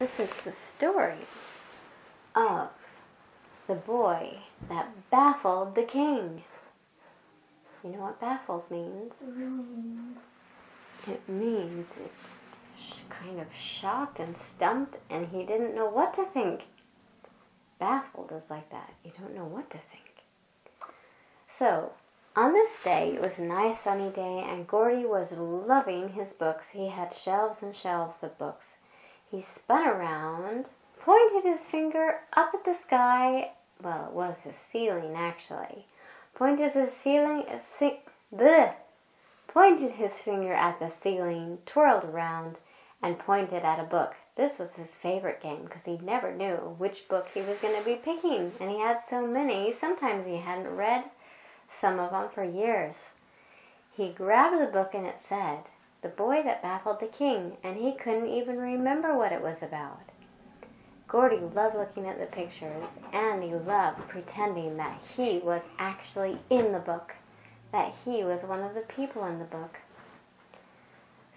This is the story of the boy that baffled the king. You know what baffled means? It means it kind of shocked and stumped, and he didn't know what to think. Baffled is like that. You don't know what to think. So, on this day, it was a nice sunny day, and Gordy was loving his books. He had shelves and shelves of books. He spun around, pointed his finger up at the sky. Well, it was his ceiling, actually. Pointed his feeling, si- bleh, pointed his finger at the ceiling, twirled around, and pointed at a book. This was his favorite game because he never knew which book he was going to be picking, and he had so many. Sometimes he hadn't read some of them for years. He grabbed the book and it said, the boy that baffled the king, and he couldn't even remember what it was about. Gordy loved looking at the pictures, and he loved pretending that he was actually in the book, that he was one of the people in the book.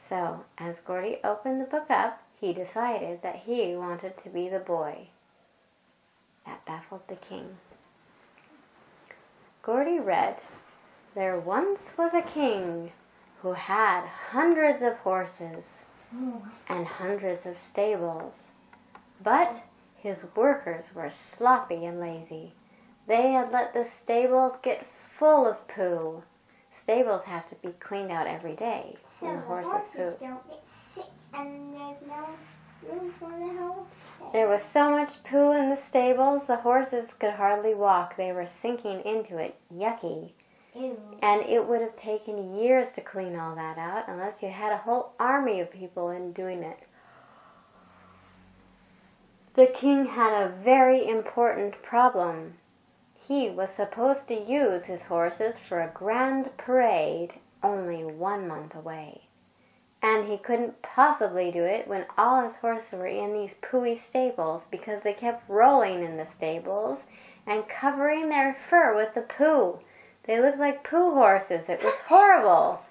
So, as Gordy opened the book up, he decided that he wanted to be the boy that baffled the king. Gordy read, There once was a king who had hundreds of horses hmm. and hundreds of stables. But his workers were sloppy and lazy. They had let the stables get full of poo. Stables have to be cleaned out every day So when the horses horses poo. don't get sick and there's no room for the whole There was so much poo in the stables, the horses could hardly walk. They were sinking into it. Yucky. And it would have taken years to clean all that out unless you had a whole army of people in doing it. The king had a very important problem. He was supposed to use his horses for a grand parade only one month away. And he couldn't possibly do it when all his horses were in these pooey stables because they kept rolling in the stables and covering their fur with the poo. They looked like poo horses. It was horrible.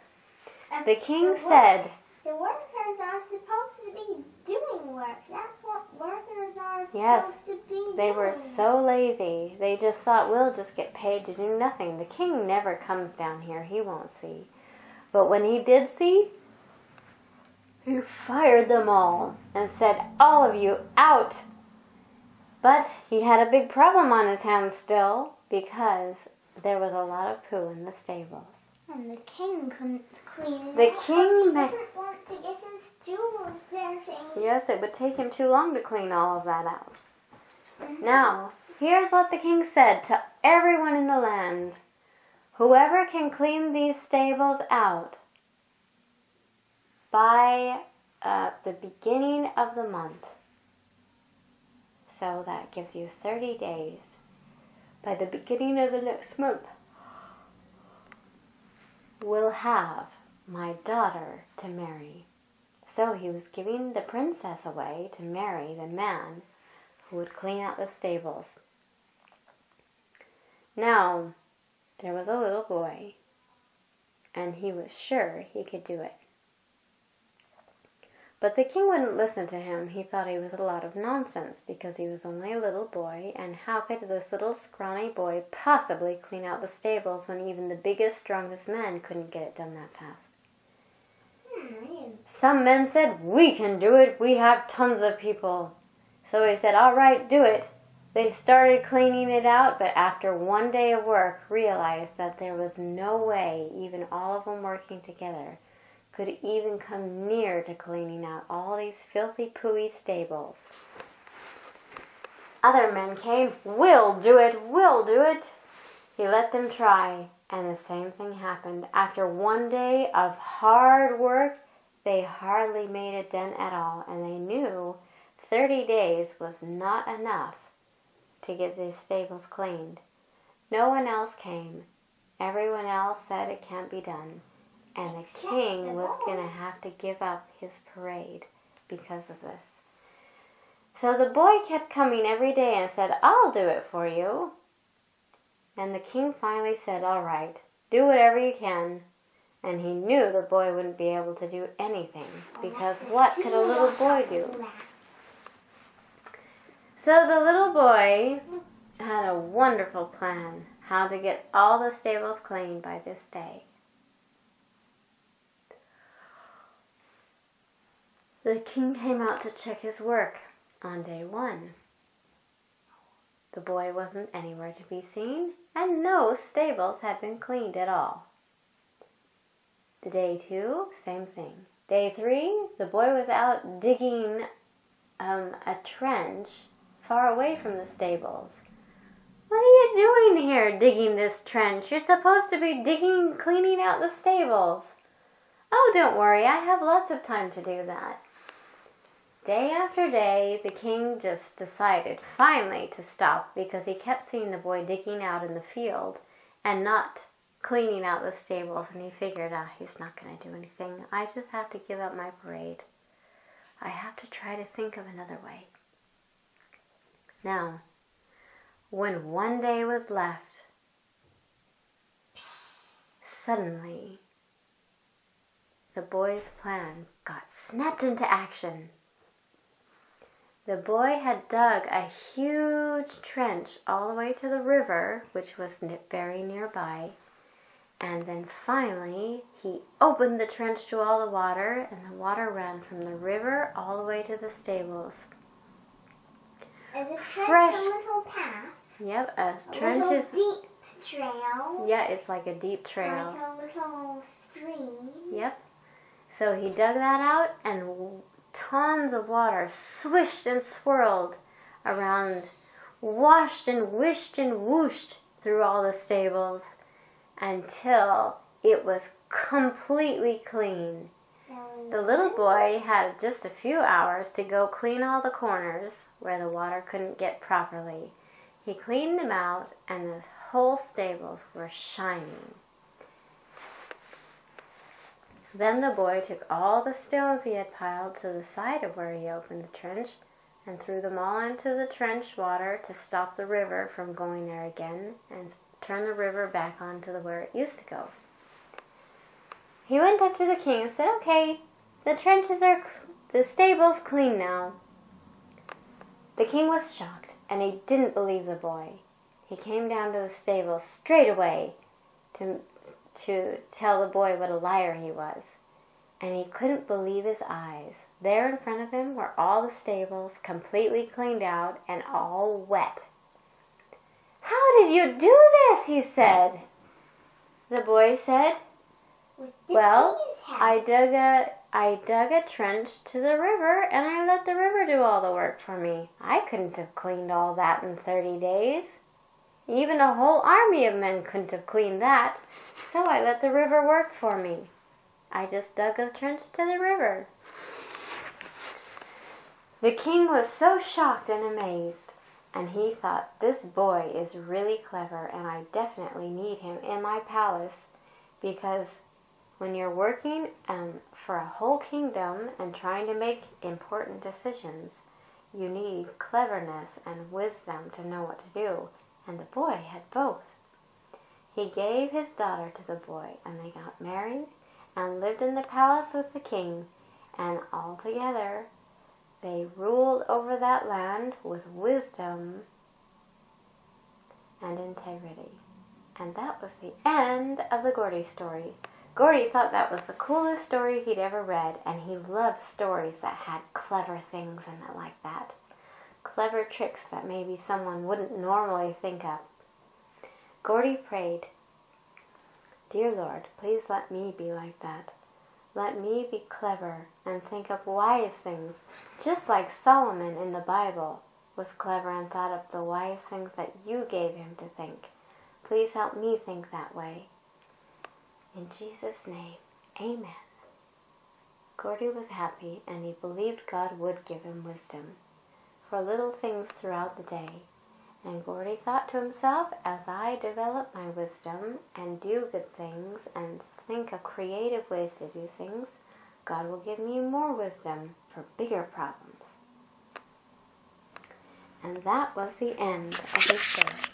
The king work- said, The workers are supposed to be doing work. That's what workers are Yes, supposed to be They were so lazy. They just thought we'll just get paid to do nothing. The king never comes down here. He won't see. But when he did see, he fired them all and said, All of you out. But he had a big problem on his hands still because there was a lot of poo in the stables. And the king couldn't clean it The king ma- doesn't want to get his jewels dirty. Yes, it would take him too long to clean all of that out. Mhm. Now, here's what the king said to everyone in the land Whoever can clean these stables out by uh, the beginning of the month, so that gives you 30 days, by the beginning of the next month, will have my daughter to marry. So he was giving the princess away to marry the man who would clean out the stables. Now, there was a little boy, and he was sure he could do it. But the king wouldn't listen to him. He thought he was a lot of nonsense because he was only a little boy, and how could this little scrawny boy possibly clean out the stables when even the biggest, strongest men couldn't get it done that fast? Some men said, We can do it. We have tons of people. So he said, All right, do it. They started cleaning it out, but after one day of work, realized that there was no way, even all of them working together, could even come near to cleaning out all these filthy, pooey stables. Other men came, We'll do it, we'll do it. He let them try, and the same thing happened. After one day of hard work, they hardly made a dent at all, and they knew 30 days was not enough to get these stables cleaned. No one else came. Everyone else said it can't be done. And the king was going to have to give up his parade because of this. So the boy kept coming every day and said, I'll do it for you. And the king finally said, All right, do whatever you can. And he knew the boy wouldn't be able to do anything because what could a little boy do? So the little boy had a wonderful plan how to get all the stables clean by this day. The king came out to check his work on day one. The boy wasn't anywhere to be seen, and no stables had been cleaned at all. The day two, same thing. Day three, the boy was out digging um, a trench far away from the stables. What are you doing here digging this trench? You're supposed to be digging, cleaning out the stables. Oh, don't worry, I have lots of time to do that. Day after day, the king just decided finally to stop because he kept seeing the boy digging out in the field and not cleaning out the stables, and he figured, ah, he's not going to do anything. I just have to give up my parade. I have to try to think of another way. Now, when one day was left, suddenly the boy's plan got snapped into action. The boy had dug a huge trench all the way to the river, which was very nearby, and then finally, he opened the trench to all the water, and the water ran from the river all the way to the stables. Is a trench Fresh. a little path? Yep, a A trench is. deep trail? Yeah, it's like a deep trail. Like a little stream? Yep. So he dug that out, and tons of water swished and swirled around, washed and wished and whooshed through all the stables until it was completely clean. The little boy had just a few hours to go clean all the corners where the water couldn't get properly. He cleaned them out, and the whole stables were shining. Then the boy took all the stones he had piled to the side of where he opened the trench and threw them all into the trench water to stop the river from going there again and turn the river back onto the where it used to go. He went up to the king and said, "Okay, the trenches are the stables clean now." The king was shocked and he didn't believe the boy. He came down to the stables straight away to to tell the boy what a liar he was. And he couldn't believe his eyes. There in front of him were all the stables, completely cleaned out and all wet. How did you do this? he said. The boy said, Well. I dug a I dug a trench to the river and I let the river do all the work for me. I couldn't have cleaned all that in 30 days. Even a whole army of men couldn't have cleaned that. So I let the river work for me. I just dug a trench to the river. The king was so shocked and amazed, and he thought, This boy is really clever, and I definitely need him in my palace because when you're working um, for a whole kingdom and trying to make important decisions, you need cleverness and wisdom to know what to do. And the boy had both. He gave his daughter to the boy, and they got married and lived in the palace with the king. And all together, they ruled over that land with wisdom and integrity. And that was the end of the Gordy story. Gordy thought that was the coolest story he'd ever read, and he loved stories that had clever things in it like that. Clever tricks that maybe someone wouldn't normally think of. Gordy prayed, Dear Lord, please let me be like that. Let me be clever and think of wise things, just like Solomon in the Bible was clever and thought of the wise things that you gave him to think. Please help me think that way. In Jesus' name, amen. Gordy was happy and he believed God would give him wisdom for little things throughout the day. And Gordy thought to himself, as I develop my wisdom and do good things and think of creative ways to do things, God will give me more wisdom for bigger problems. And that was the end of the story.